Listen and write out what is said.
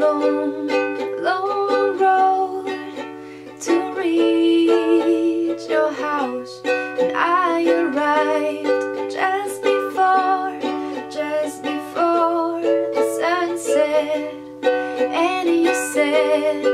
long, long road to reach your house And I arrived just before, just before the sunset. And you said,